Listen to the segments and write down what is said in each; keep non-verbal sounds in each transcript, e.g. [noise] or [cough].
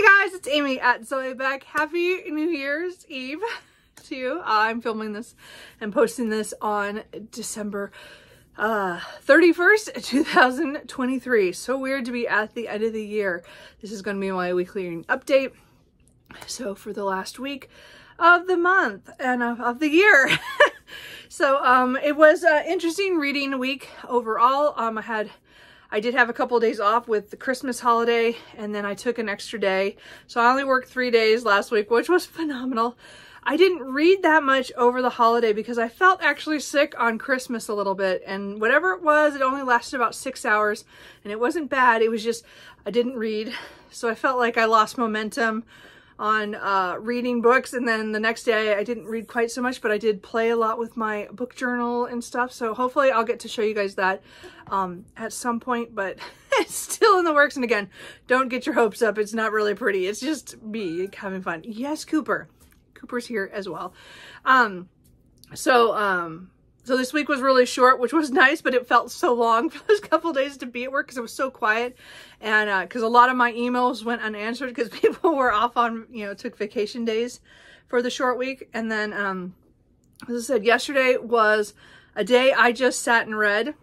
Hey guys, it's Amy at Zoe Beck. Happy New Year's Eve [laughs] to you. Uh, I'm filming this and posting this on December uh, 31st, [laughs] 2023. So weird to be at the end of the year. This is going to be my weekly update. So for the last week of the month and of, of the year. [laughs] so um, it was an interesting reading week overall. Um, I had I did have a couple of days off with the Christmas holiday and then I took an extra day. So I only worked three days last week, which was phenomenal. I didn't read that much over the holiday because I felt actually sick on Christmas a little bit and whatever it was, it only lasted about six hours and it wasn't bad. It was just, I didn't read. So I felt like I lost momentum on uh, reading books and then the next day I didn't read quite so much but I did play a lot with my book journal and stuff. So hopefully I'll get to show you guys that um, at some point but [laughs] it's still in the works. And again don't get your hopes up. It's not really pretty. It's just me having fun. Yes Cooper. Cooper's here as well. Um, so um, so this week was really short, which was [laughs] nice, but it felt so long [laughs] for those couple days to be at work because it was so quiet. And because uh, a lot of my emails went unanswered because [laughs] people were off on, you know, took vacation days for the short week. And then, um, as I said, yesterday was a day I just sat and read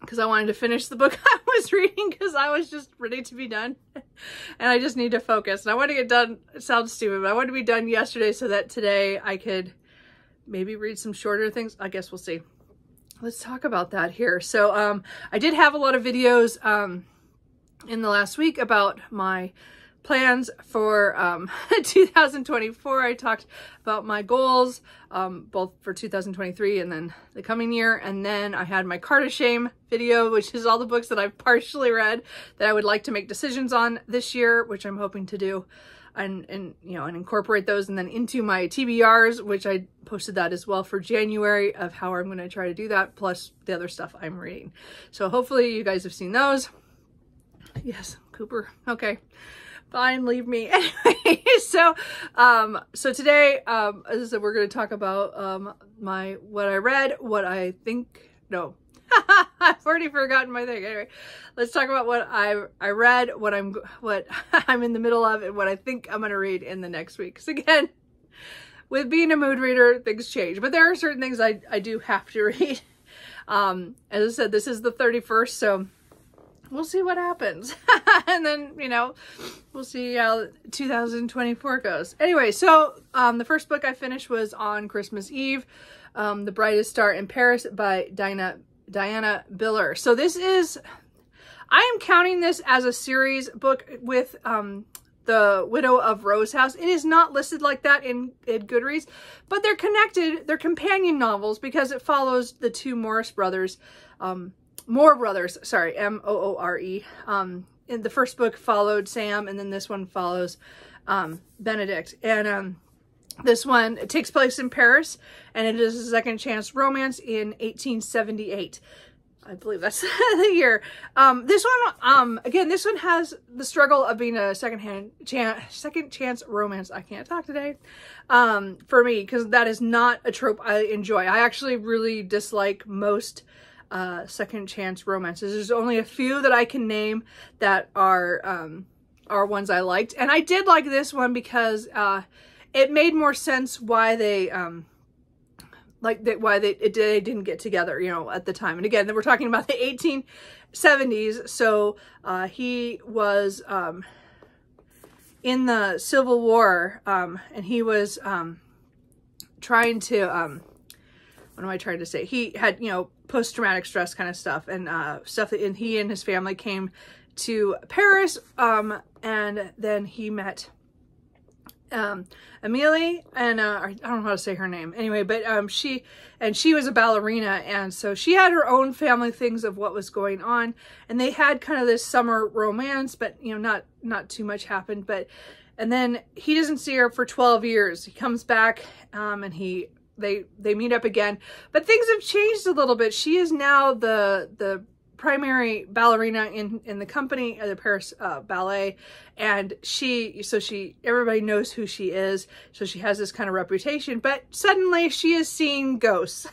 because I wanted to finish the book I was reading because I was just ready to be done. and I just need to focus. And I want to get done, it sounds stupid, but I want to be done yesterday so that today I could maybe read some shorter things. I guess we'll see. Let's talk about that here. So um, I did have a lot of videos um, in the last week about my plans for um, [laughs] 2024. I talked about my goals, um, both for 2023 and then the coming year. And then I had my Card of Shame video, which is all the books that I've [laughs] partially read that I would like to make decisions on this year, which I'm hoping to do and, and you know and incorporate those and then into my TBRs which I posted that as well for January of how I'm going to try to do that plus the other stuff I'm reading. So hopefully you guys have seen those. Yes Cooper. Okay. Fine leave me. [laughs] Anyway so um so today um as I said we're going to talk about um my what I read what I think no [laughs] I've already forgotten my thing. Anyway, let's talk about what I I read, what I'm what [laughs] I'm in the middle of, and what I think I'm gonna read in the next week. [laughs] Again, with being a mood reader, things change. But there are certain things I I do have to read. Um, as I said, this is the 31st, so we'll see what happens. and then, you know, we'll see how 2024 goes. Anyway, so um, the first book I finished was on Christmas Eve, um, The Brightest Star in Paris by Diana Diana Biller. So this is, I am counting this as a series book with um, the Widow of Rose House. It is not listed like that in, in Goodreads, but they're connected. They're companion novels because it follows the two Morris brothers, um, Moore brothers, sorry, M-O-O-R-E. Um, in the first book followed Sam, and then this one follows um, Benedict. And um, this one takes place in Paris, and it is a second chance romance in 1878. I believe that's [laughs] the year. Um, this one, um, again, this one has the struggle of being a second-hand chance, second chance romance. I can't talk today, um, for me, because that is not a trope I enjoy. I actually really dislike most, uh, second chance romances. There's only a few that I can name that are, um, are ones I liked. And I did like this one because, uh, it made more sense why they um like that why they it, they didn't get together you know at the time. And again we're talking about the 1870s so uh he was um in the civil war um and he was um trying to um what am i trying to say? He had you know post-traumatic stress kind of stuff and uh stuff and he and his family came to paris um and then he met um, Amelie, and uh, I don't know how to say her name anyway, but um, she, and she was a ballerina, and so she had her own family things of what was going on, and they had kind of this summer romance, but, you know, not, not too much happened, but, and then he doesn't see her for 12 years. He comes back, um, and he, they, they meet up again, but things have changed a little bit. She is now the, the primary ballerina in in the company of the Paris uh, Ballet and she so she everybody knows who she is so she has this kind of reputation but suddenly she is seeing ghosts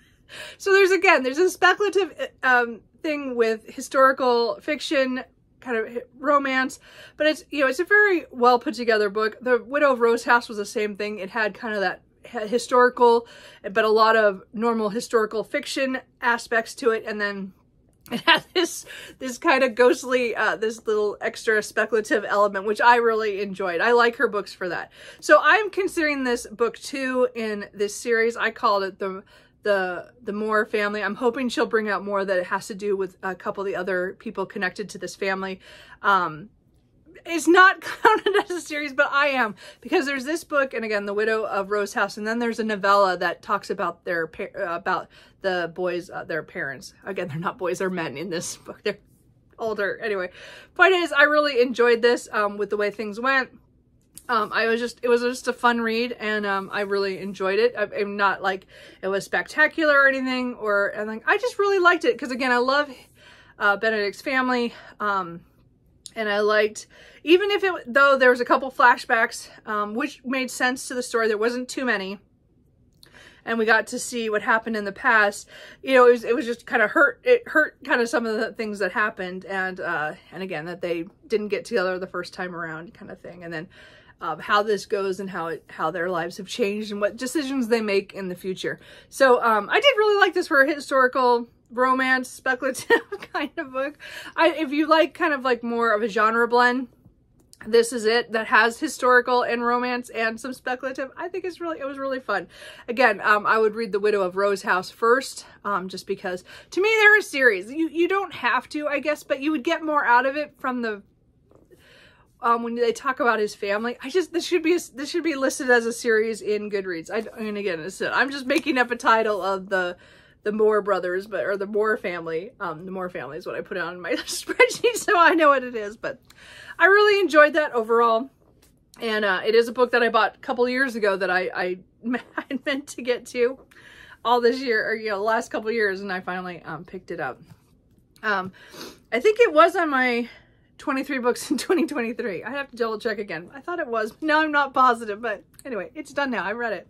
[laughs] so there's again there's a speculative um, thing with historical fiction kind of romance, but it's, you know, it's a very well put together book. The Widow of Rose House was the same thing. It had kind of that historical, but a lot of normal historical fiction aspects to it. And then it had this this kind of ghostly uh this little extra speculative element which i really enjoyed. I like her books for that. So i'm considering this book two in this series. I called it the the the Moore family. I'm hoping she'll bring out more that it has to do with a couple of the other people connected to this family. Um it's not [laughs] counted as a series, but I am because there's this book, and again, The Widow of Rose House, and then there's a novella that talks about their uh, about the boys, uh, their parents. Again, they're not boys; they're men in this book. They're older. Anyway, point is, I really enjoyed this um, with the way things went. Um, I was just, it was just a fun read and, um, I really enjoyed it. I, am not like it was spectacular or anything or anything. I just really liked it. Cause again, I love, uh, Benedict's family. Um, and I liked, even if it, though there was a couple flashbacks, um, which made sense to the story, there wasn't too many, and we got to see what happened in the past, you know, it was, it was just kind of hurt, it hurt kind of some of the things that happened, and, uh, and again, that they didn't get together the first time around kind of thing, and then, um, how this goes and how it, how their lives have changed and what decisions they make in the future. So, um, I did really like this for a historical romance, speculative [laughs] kind of book. I, if you like kind of like more of a genre blend, this is it that has historical and romance and some speculative. I think it's really it was really fun. Again um, i would read the widow of rose house first um, just because to me they're a series. You you don't have to i guess but you would get more out of it from the um, when they talk about his family. I just this should be this should be listed as a series in goodreads. I and again it's, i'm just making up a title of the the Moore brothers, but or the Moore family. Um, the Moore family is what I put on my [laughs] spreadsheet, so I know what it is. But I really enjoyed that overall, and uh, it is a book that I bought a couple years ago that I I, [laughs] I meant to get to all this year, or you know, last couple years, and I finally um, picked it up. Um, I think it was on my 23 books in [laughs] 2023. I have to double check again. I thought it was. Now I'm not positive, but anyway, it's done now. I read it.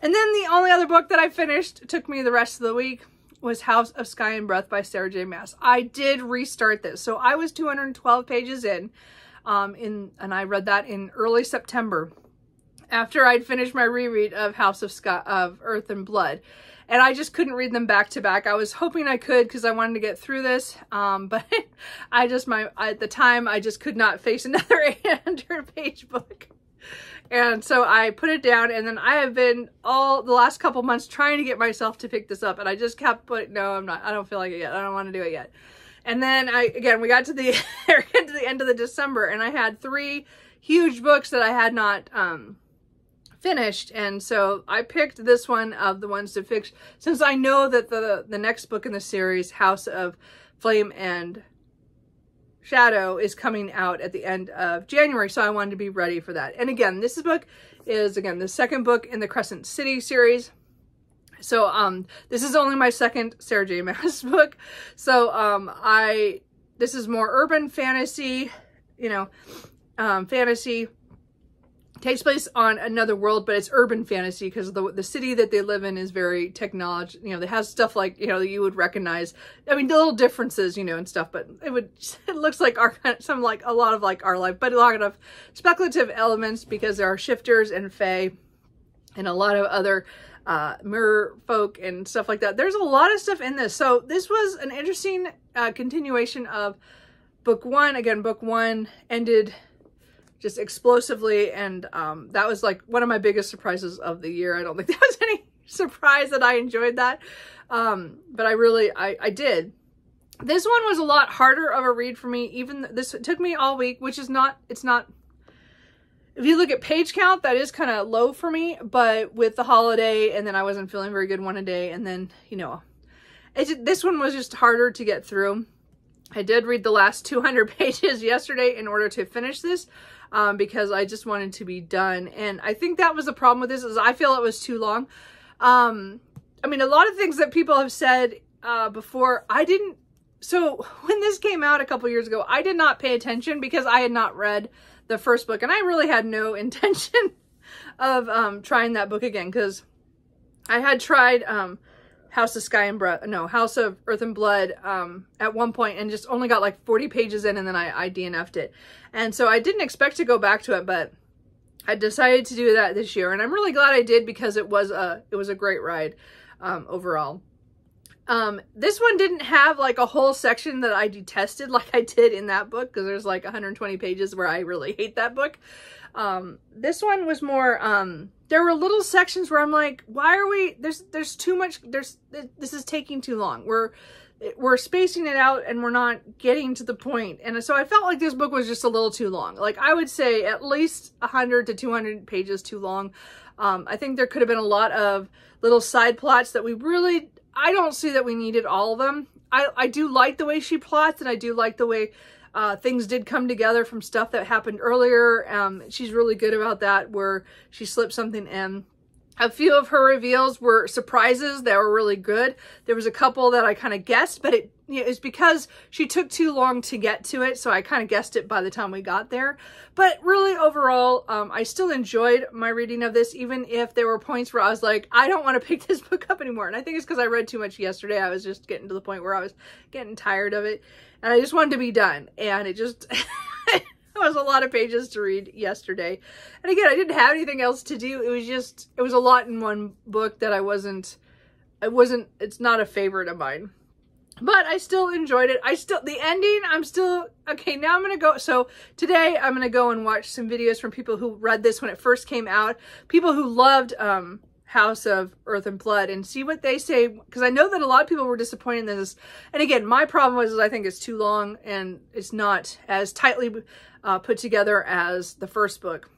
And then the only other book that I finished took me the rest of the week was House of Sky and Breath by Sarah J. Maas. I did restart this. So I was 212 pages in, um, in and I read that in early September after I'd finished my reread of House of Sky, of Earth and Blood. And I just couldn't read them back to back. I was hoping I could because I wanted to get through this. Um, [laughs] but I just, my, at the time, I just could not face another [laughs] 800 page book. And so I put it down and then I have been all the last couple months trying to get myself to pick this up and I just kept putting, no, I'm not, I don't feel like it yet. I don't want to do it yet. And then I, again, we got to the, [laughs] to the end of the December and I had three huge books that I had not, um, finished and so I picked this one of the ones to fix since I know that the the next book in the series House of Flame and Shadow is coming out at the end of January, so I wanted to be ready for that. And again, this book is, again, the second book in the Crescent City series. So um, this is only my second Sarah J. Maas [laughs] book. So um, I, this is more urban fantasy, you know, um, fantasy takes place on another world, but it's urban fantasy because the the city that they live in is very technology. You know, it has stuff like you know you would recognize. I mean, the little differences, you know, and stuff, but it would [laughs] it looks like our some like a lot of like our life, but a lot of speculative elements because there are shifters and fae, and a lot of other uh, mirror folk and stuff like that. There's a lot of stuff in this, so this was an interesting uh, continuation of book one. Again, book one ended just explosively. And um, that was like one of my biggest surprises of the year. I don't think [laughs] there was any surprise that I enjoyed that. Um, but I really, I, I did. This one was a lot harder of a read for me. Even this took me all week, which is not, it's not, if you look at page count, that is kind of low for me. But with the holiday and then I wasn't feeling very good one a day. And then, you know, it, this one was just harder to get through. I did read the last 200 [laughs] pages yesterday in order to finish this um, because I just wanted to be done. And I think that was the problem with this is I feel it was too long. Um, I mean, a lot of things that people have said uh, before, I didn't. So [laughs] when this came out a couple years ago, I did not pay attention because I had not read the first book and I really had no [laughs] intention of um, trying that book again because I had tried um, House of Sky and Blood, no, House of Earth and Blood um, at one point and just only got like 40 pages in and then I, I DNF'd it. And so I didn't expect to go back to it, but I decided to do that this year. And I'm really glad I did because it was a, it was a great ride um, overall. Um, this one didn't have like a whole section that I detested [laughs] like I did in that book because there's like 120 pages where I really hate that book. Um, this one was more, um, there were little sections where I'm like, why are we, there's, there's too much, there's, this is taking too long. We're, we're spacing it out and we're not getting to the point. And so I felt like this book was just a little too long. Like I would say at least 100 to 200 pages too long. Um, I think there could have been a lot of little side plots that we really, I don't see that we needed all of them. I, I do like the way she plots and I do like the way uh, things did come together from stuff that happened earlier. Um, she's really good about that where she slipped something in. A few of her reveals were surprises that were really good. There was a couple that I kind of guessed, but it know, it's because she took too long to get to it, so I kind of guessed it by the time we got there. But really, overall, um, I still enjoyed my reading of this, even if there were points where I was like, I don't want to pick [laughs] this book up anymore. And I think it's because I read too much yesterday. I was just getting to the point where I was getting tired of it, and I just wanted to be done. And it just... [laughs] it was a lot of pages to read yesterday. And again, I didn't have anything else to do. It was just, it was a lot in one book that I wasn't, it wasn't, it's not a favorite of mine. But I still enjoyed it. I still, the ending, I'm still, okay, now I'm going to go, so today I'm going to go and watch some videos from people who read this when it first came out. People who loved, um, House of Earth and Blood and see what they say because I know that a lot of people were disappointed in this. And again, my problem was is I think it's too long and it's not as tightly uh, put together as the first book.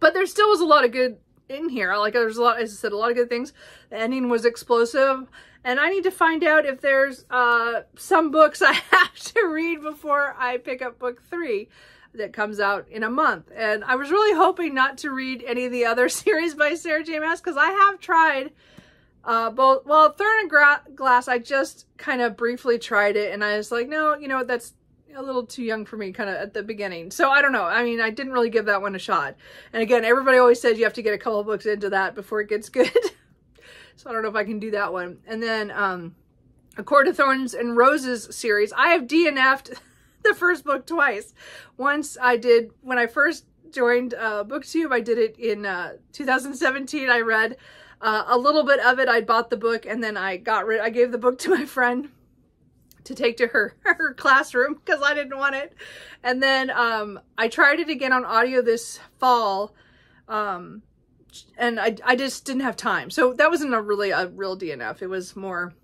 But there still was a lot of good in here. Like there's a lot, as I said, a lot of good things. The ending was explosive. And I need to find out if there's uh, some books [laughs] I have to read before I pick up book three that comes out in a month. And I was really hoping not to read any of the other [laughs] series by Sarah J Maas because I have tried uh, both, well, Throne of Glass, I just kind of briefly tried it and I was like, no, you know, that's a little too young for me kind of at the beginning. So I don't know. I mean, I didn't really give that one a shot. And again, everybody always says you have to get a couple books into that before it gets [laughs] good. so I don't know if I can do that one. And then, um, A Court of Thorns and Roses series. I have DNF'd [laughs] the first book twice. Once I did, when I first joined uh, BookTube, I did it in uh, 2017. I read uh, a little bit of it. I bought the book and then I got rid, I gave the book to [laughs] my friend to take to her, [laughs] her classroom because I didn't want it. And then um, I tried it again on audio this fall. Um, and I, I just didn't have time. So that wasn't a really a real DNF. It was more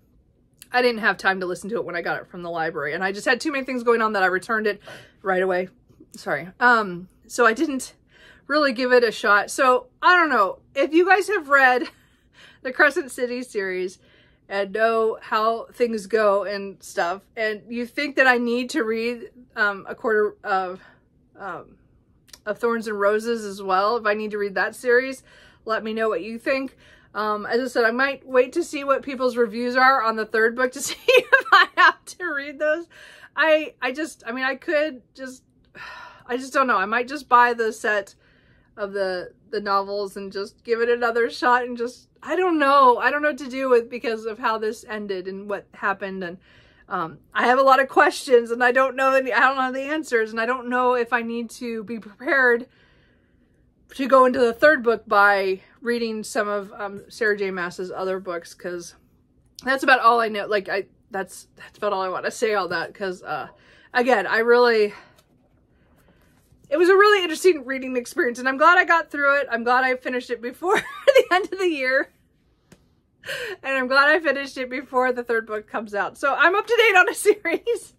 I didn't have time to listen to it when I got it from the library and I just had too many things going on that I returned it right away. Sorry. Um, so I didn't really give it a shot. So I don't know if you guys have read [laughs] the Crescent City series and know how things go and stuff and you think that I need to read um, a Court of um, of Thorns and Roses as well. If I need to read that series, let me know what you think. Um, as I said, I might wait to see what people's reviews are on the third book to [laughs] see if I have to read those. I, I just, I mean, I could just, [sighs] I just don't know. I might just buy the set of the, the novels and just give it another shot and just, I don't know. I don't know what to do with because of how this ended and what happened. And, um, I have a lot of questions and I don't know any, I don't know the answers and I don't know if I need to be prepared to go into the third book by reading some of um, Sarah J. Maas's other books because that's about all I know. Like I, that's that's about all I want to say. All that because uh, again, I really, it was a really interesting reading experience, and I'm glad I got through it. I'm glad I finished it before [laughs] the end of the year. And I'm glad I finished it before the third book comes out. So I'm up to date on a [laughs] series.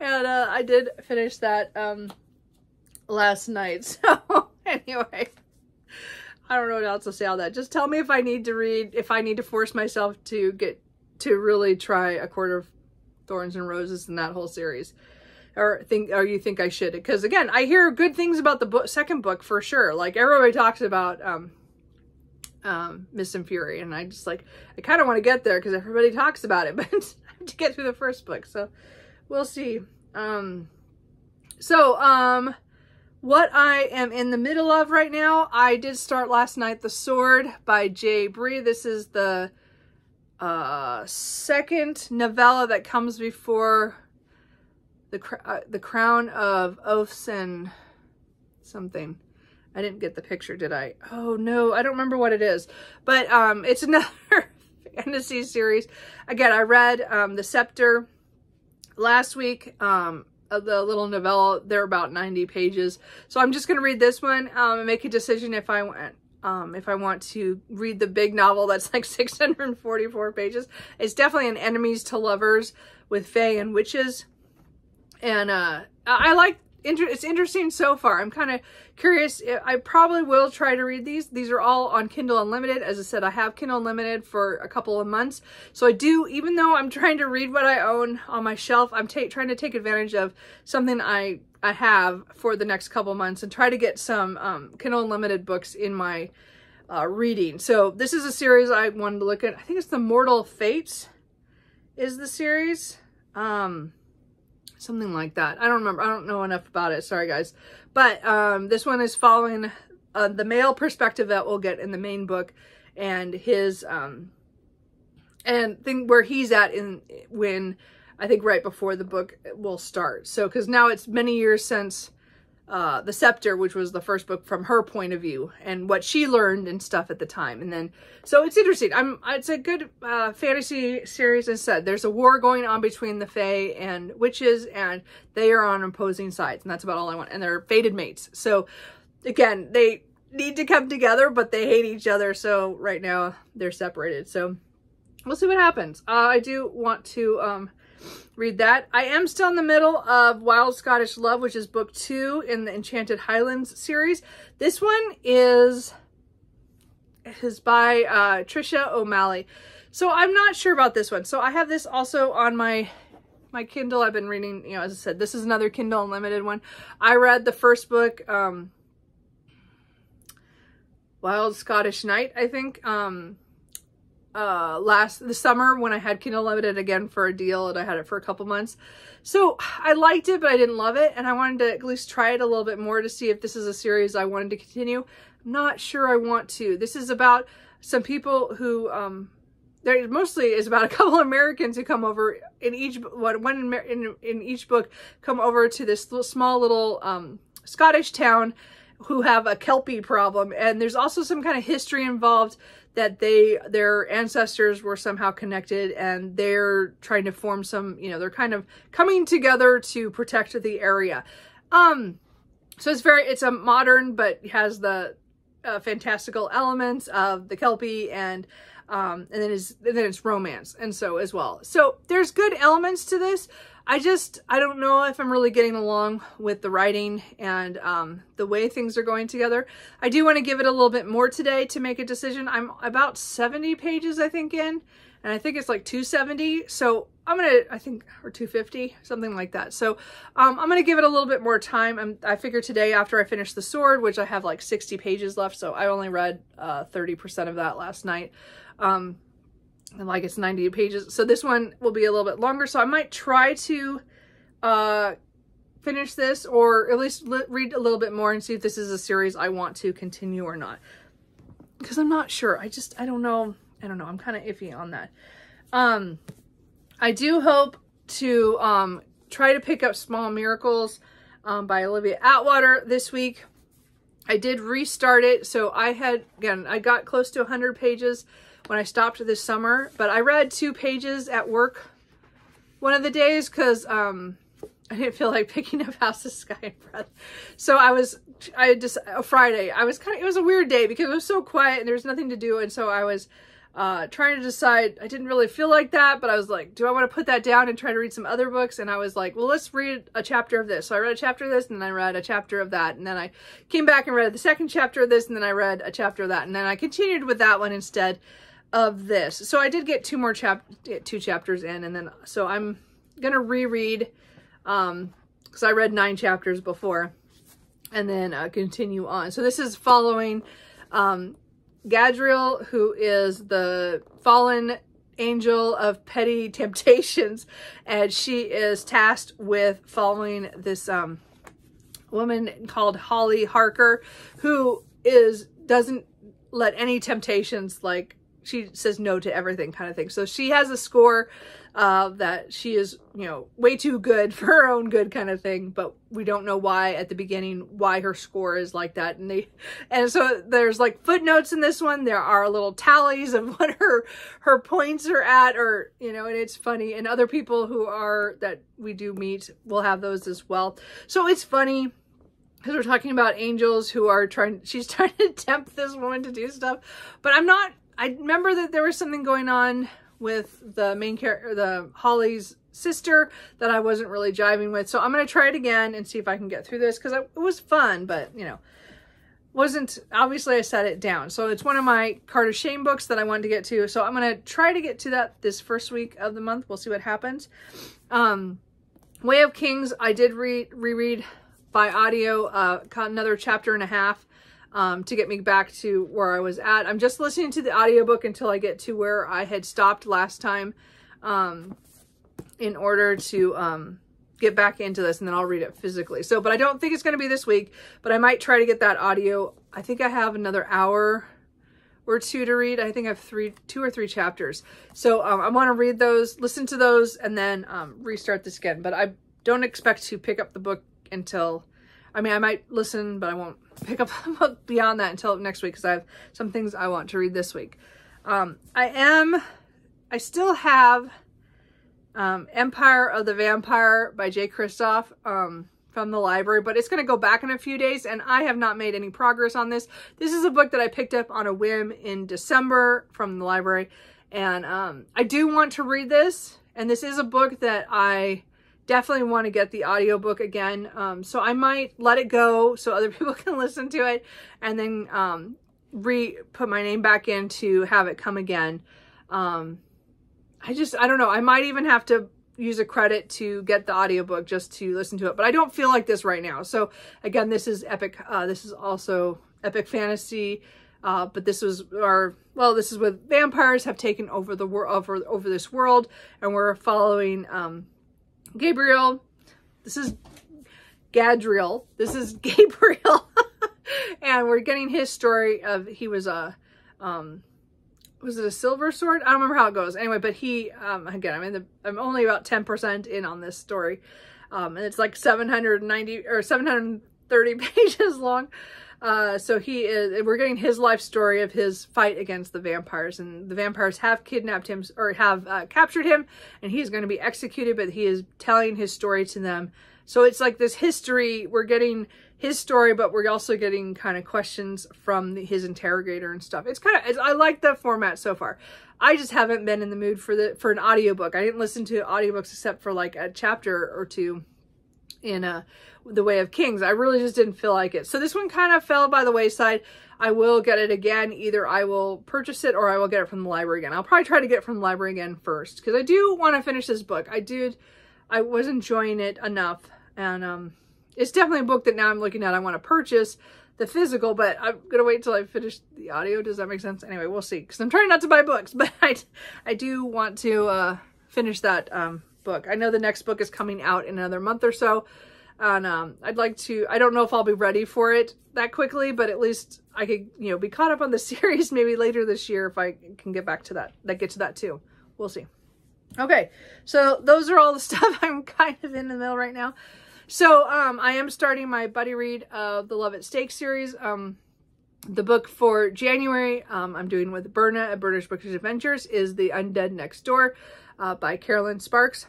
And uh, I did finish that um, last night. [laughs] So anyway, I don't know what else to say on that. Just tell me if I need to read, if I need to force myself to get to really try a Court of Thorns and Roses in that whole series. Or think, or you think I should? Because again, I hear good things about the book, second book for sure. Like everybody talks about um, um, Mist and Fury, and I just like I kind of want to get there because everybody talks about it, [laughs] but I have to get through the first book. So we'll see. Um, so um, what I am in the middle of right now, I did start last night The Sword by J. Bree. This is the uh, second novella that comes before the uh, the Crown of Oaths and something. I didn't get the picture, did I? Oh no, I don't remember what it is. But um, [laughs] it's another fantasy series. Again, I read um, The Scepter last week. Um, the little novella, they're about 90 pages. So I'm just going to read this one um, and make a decision if I want um, if I want to read the big novel that's like [laughs] 644 pages. It's definitely an enemies to lovers with fae and witches. And uh, I like inter it's interesting so far. I'm kind of curious. I probably will try to read these. These are all on Kindle Unlimited. As I said, I have Kindle Unlimited for a couple of months. So I do, even though I'm trying to read what I own on my shelf, I'm trying to take advantage of something I, I have for the next couple months and try to get some um, Kindle Unlimited books in my uh, reading. So this is a series I wanted to look at. I think it's The Mortal Fates is the series. Um, something like that. I don't remember. I don't know enough about it. Sorry, guys. But um, this one is following uh, the male perspective that we'll get in the main book and his um, and thing where he's at in when I think right before the book will start. So because now it's many years since uh, The Scepter, which was the first book from her point of view and what she learned and stuff at the time. And then, so it's interesting. I'm, it's a good uh, fantasy series. As said, there's a war going on between the Fae and witches, and they are on opposing sides. And that's about all I want. And they're fated mates. So again, they need to come together, but they hate each other. So right now they're separated. So we'll see what happens. Uh, I do want to, um, read that. I am still in the middle of Wild Scottish Love, which is book two in the Enchanted Highlands series. This one is, is by uh, Tricia O'Malley. So I'm not sure about this one. So I have this also on my my Kindle. I've been reading, you know, as I said, this is another Kindle Unlimited one. I read the first book, um, Wild Scottish Knight, I think. Um, uh last the summer when I had Kindle Unlimited again for a deal and I had it for a couple months. So I liked it, but I didn't love it. And I wanted to at least try it a little bit more to see if this is a series I wanted to continue. I'm not sure I want to. This is about some people who, um, there mostly is about [laughs] a couple Americans who come over in each, what one in, in, in each book, come over to this little, small little, um, Scottish town who have a Kelpie problem. And there's also some kind of history involved that they their ancestors were somehow connected and they're trying to form some you know they're kind of coming together to protect the area um so it's very it's a modern but has the uh, fantastical elements of the kelpie and um and then and then it's romance and so as well so there's good elements to this I just, I don't know if I'm really getting along with the writing and um, the way things are going together. I do want to give it a little bit more today to make a decision. I'm about 70 pages, I think, in, and I think it's like 270. So I'm going to, I think, or 250, something like that. So um, I'm going to give it a little bit more time. I'm, I figure today after I finish The Sword, which I have like 60 pages left, so I only read 30% uh, of that last night. Um, and like it's 90 pages. So this one will be a little bit longer. So I might try to uh, finish this or at least read a little bit more and see if this is a series I want to continue or not. Because I'm not sure. I just, I don't know. I don't know. I'm kind of iffy on that. Um, I do hope to um, try to pick up Small Miracles um, by Olivia Atwater this week. I did restart it. So I had, again, I got close to 100 pages when I stopped this summer. But I read two pages at work one of the days because um, I didn't feel like [laughs] picking up House of Sky and Breath. So I was, I just, a Friday, I was kind of, it was a weird day because it was so quiet and there was nothing to do. And so I was uh, trying to decide, I didn't really feel like that, but I was like, do I want to put that down and try to read some other books? And I was like, well, let's read a chapter of this. So I read a chapter of this and then I read a chapter of that. And then I came back and read the second chapter of this and then I read a chapter of that. And then I continued with that one instead of this. So I did get two more chap two chapters in and then so I'm going to reread um cuz I read 9 chapters before and then uh, continue on. So this is following um Gadreel who is the fallen angel of petty [laughs] temptations and she is tasked with following this um woman called Holly Harker who is doesn't let any temptations like she says no to everything kind of thing. So she has a score uh, that she is, you know, way too good [laughs] for her own good kind of thing, but we don't know why at the beginning, why her score is like that. And they, and so there's like footnotes in this one. There are little tallies of [laughs] what her, her points are at or, you know, and it's funny. And other people who are, that we do meet will have those as well. So it's funny because we're talking about angels who are trying, she's [laughs] trying to tempt this woman to do stuff, but I'm not, I remember that there was something going on with the main character, the Holly's sister that I wasn't really jiving with. So I'm going to try it again and see if I can get through this because it was fun, but you know, wasn't, obviously I set it down. So it's one of my Carter Shane books that I wanted to get to. So I'm going to try to get to that this first week of the month. We'll see what happens. Um, Way of Kings, I did read reread by audio, uh, another chapter and a half um, to get me back to where I was at. I'm just listening to the audiobook until I get to where I had stopped last time um, in order to um, get back into this and then I'll read it physically. So, but I don't think it's going to be this week, but I might try to get that audio. I think I have another hour or two to read. I think I have three, two or three chapters. So um, I want to read those, listen to those, and then um, restart this again. But I don't expect to pick up the book until, I mean, I might listen, but I won't [laughs] pick up the [laughs] book beyond that until next week because I have some things I want to read this week. Um, I am, I still have um, Empire of the Vampire by Jay Kristoff um, from the library, but it's going to go back in a few days and I have not made any progress on this. This is a book that I picked up on a whim in December from the library and um, I do want to read this and this is a book that I definitely want to get the audiobook again. Um, so I might let it go so other [laughs] people can listen to it and then um, re put my name back in to have it come again. Um, I just, I don't know. I might even have to use a credit to get the audiobook just to listen to it, but I don't feel like this right now. So again, this is epic. Uh, this is also epic fantasy. Uh, but this was our, well, this is with vampires have taken over the world, over, over this world, and we're following, um, Gabriel. This is Gadreel. This is [laughs] Gabriel. and we're getting his story of he was a um was it a silver sword? I don't remember how it goes. Anyway, but he um again, I'm in the I'm only about 10% in on this story. Um and it's like 790 or 730 [laughs] pages long. Uh, so he is, we're getting his life story of his fight against the vampires and the vampires have kidnapped him or have uh, captured him and he's going to be executed, but he is telling his story to them. So it's like this history, we're getting his story, but we're also getting kind of questions from the, his interrogator and stuff. It's kind of, I like the format so far. I just haven't been in the mood for the, for an audiobook. I didn't listen to audiobooks except for like a chapter or two in a, the Way of Kings. I really just didn't feel like it. So this one kind of fell by the wayside. I will get it again. Either I will purchase it or I will get it from the library again. I'll probably try to get from the library again first because I do want to finish this book. I did, I was enjoying it enough. And um, it's definitely a book that now I'm looking at I want to purchase the physical, but I'm going to wait till I finish the audio. Does that make sense? Anyway, we'll see because I'm trying not to buy books, [laughs] but I, I do want to uh, finish that um, book. I know the next book is coming out in another month or so. And um, I'd like to, I don't know if I'll be ready for it that quickly, but at least I could, you know, be caught up on the [laughs] series maybe later this year if I can get back to that, that get to that too. We'll see. Okay, so those are all the [laughs] stuff I'm kind of in the middle right now. So um, I am starting my buddy read of the Love at Stake series. Um, the book for January um, I'm doing with Berna at Berna's Bookish Adventures is The Undead Next Door uh, by Kerrelyn Sparks.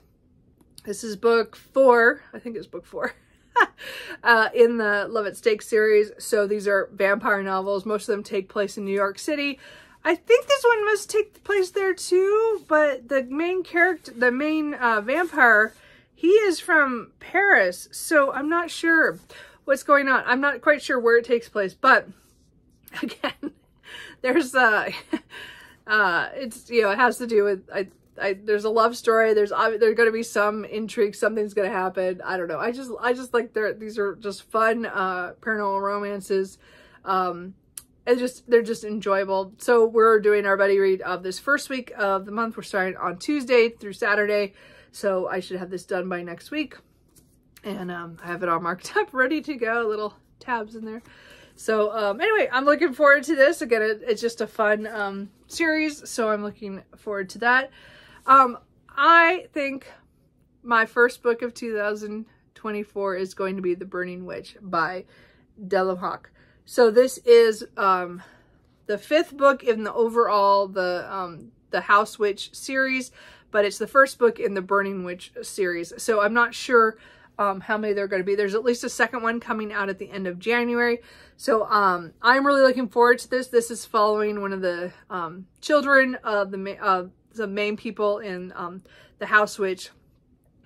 This is book four. I think it's book four. [laughs] uh, in the Love at Stake series. So these are vampire novels. Most of them take place in New York City. I think this one must take place there too, but the main character, the main uh, vampire, he is from Paris. So I'm not sure what's going on. I'm not quite sure where it takes place, but [laughs] again, there's, uh, [laughs] uh, it's, you know, it has to do with, I I, there's a love story. There's there's going to be some intrigue. Something's going to happen. I don't know. I just I just like they're these are just fun uh, paranormal romances. Um, and just they're just enjoyable. So we're doing our buddy read of this first week of the month. We're starting on Tuesday through Saturday. So I should have this done by next week. And um, I have it all marked [laughs] up, ready to go. Little tabs in there. So um, anyway, I'm looking forward to this. Again, it, it's just a fun um, series, so I'm looking forward to that. Um, I think my first book of 2024 is going to be The Burning Witch by Delemhach. So this is um, the fifth book in the overall the um, the House Witch series, but it's the first book in the Burning Witch series. So I'm not sure um, how many there are going to be. There's at least a second one coming out at the end of January. So um, I'm really looking forward to this. This is following one of the um, children of the, uh, the main people in um, the House Witch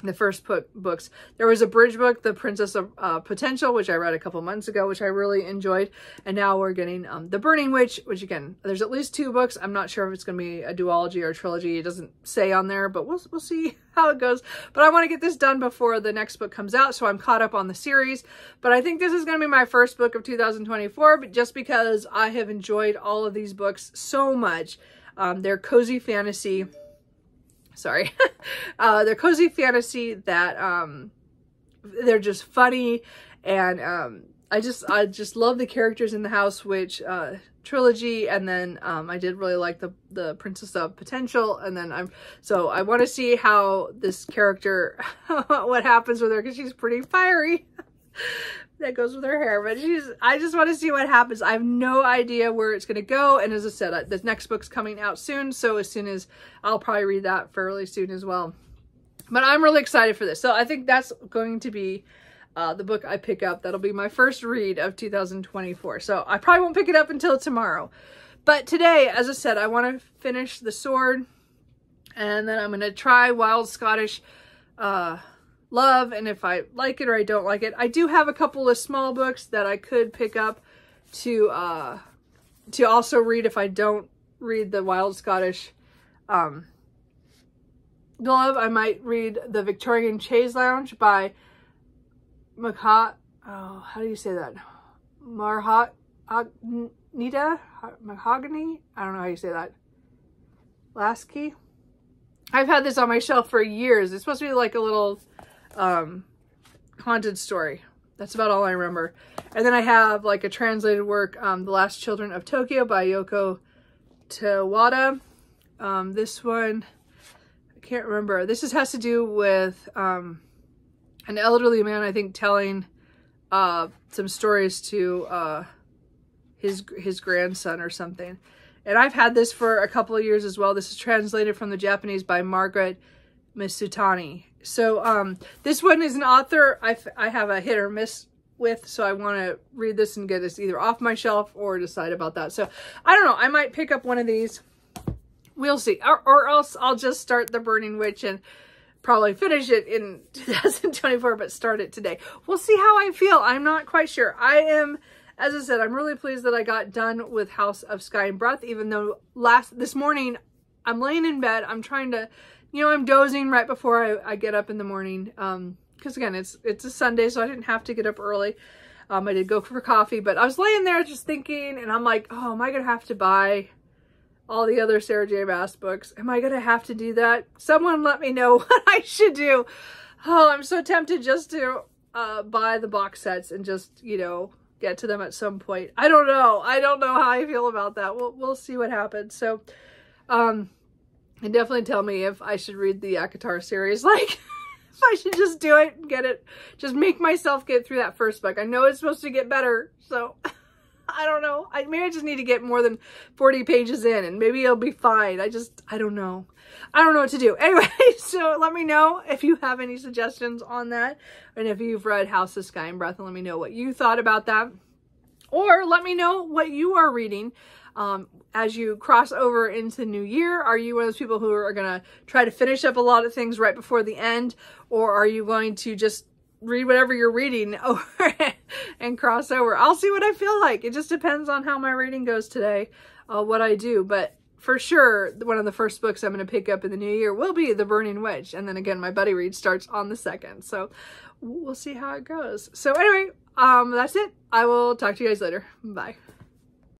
the first book, books. There was a bridge book, The Princess of uh, Potential, which I read a couple months ago, which I really enjoyed. And now we're getting um, The Burning Witch, which again, there's at least two books. I'm not sure if it's going to be a duology or a trilogy. It doesn't say on there, but we'll, we'll see [laughs] how it goes. But I want to get this done before the next book comes out, so I'm caught up on the series. But I think this is going to be my first book of 2024, but just because I have enjoyed all of these books so much. Um, they're cozy fantasy sorry. [laughs] uh, they're cozy fantasy that um, they're just funny and um, I just I just love the characters in the House Witch uh, trilogy and then um, I did really like the the Princess of Potential and then I'm so I want to see how this character [laughs] what happens with her because she's pretty fiery [laughs] that goes with her hair. But she's, I just want to see what happens. I have no idea where it's going to go. And as I said, the next book's coming out soon. So as soon as I'll probably read that fairly soon as well. But I'm really excited for this. So I think that's going to be uh, the book I pick up. That'll be my first read of 2024. So I probably won't pick it up until tomorrow. But today, as I said, I want to finish The Sword. And then I'm going to try Wild Scottish uh, love and if I like it or I don't like it. I do have a couple of small books that I could pick up to uh, to also read if I don't read the Wild Scottish um, Love. I might read The Victorian Chaise Lounge by Maha, oh, how do you say that? Marhat, Nita? Mahogany? I don't know how you say that. Lasky? I've had this on my shelf for years. It's supposed to be like a little um, haunted story. That's about all I remember. And then I have like a translated work, um, The Last Children of Tokyo by Yoko Tawada. Um, this one, I can't remember. This is, has to do with um, an elderly man, I think, telling uh, some stories to uh, his his grandson or something. And I've had this for a couple of years as well. This is translated from the Japanese by Margaret Mitsutani. So um, this one is an author I, I have a hit or miss with, so I want to read this and get this either off my shelf or decide about that. So I don't know. I might pick up one of these. We'll see. Or, or else I'll just start The Burning Witch and probably finish it in [laughs] 2024, but start it today. We'll see how I feel. I'm not quite sure. I am, as I said, I'm really pleased that I got done with House of Sky and Breath, even though last this morning I'm laying in bed. I'm trying to you know, I'm dozing right before I, I get up in the morning. Um, cause again, it's, it's a Sunday, so I didn't have to get up early. Um, I did go for coffee, but I was laying there just thinking, and I'm like, oh, am I going to have to buy all the other Sarah J. Maas books? Am I going to have to do that? Someone let me know [laughs] what I should do. Oh, I'm so tempted just to uh, buy the box sets and just, you know, get to them at some point. I don't know. I don't know how I feel about that. We'll, we'll see what happens. So, um, and definitely tell me if I should read the ACOTAR series. [laughs] Like, if I should just do it and get it, just make myself get through that first book. I know it's supposed to get better, so [laughs] I don't know. I Maybe I just need to get more than 40 pages in and maybe it'll be fine. I just, I don't know. I don't know what to do. [laughs] Anyway, so let me know if you have any suggestions on that. And if you've read House of Sky and Breath, and let me know what you thought about that. Or let me know what you are reading um, as you cross over into the new year? Are you one of those people who are going to try to finish up a lot of things right before the end? Or are you going to just read whatever you're reading [laughs] over and cross over? I'll see what I feel like. It just depends on how my reading goes today, uh, what I do. But for sure, one of the first books I'm going to pick up in the new year will be The Burning Witch. And then again, my buddy read starts on the second. So we'll see how it goes. So anyway, um, that's it. I will talk to you guys later. Bye.